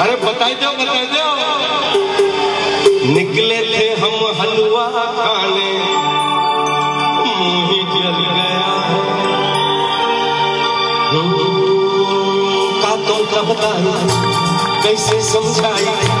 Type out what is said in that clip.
अरे बताई दो बताई दो निकले थे हम हलवा खाने। मुँह जल गया। है का तो बताया, कैसे है